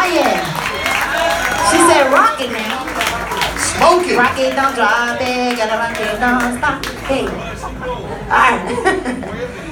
Lying. She said rock it now. Smoke it. Rock it, don't drop it. Gotta rock it, don't stop it. All right.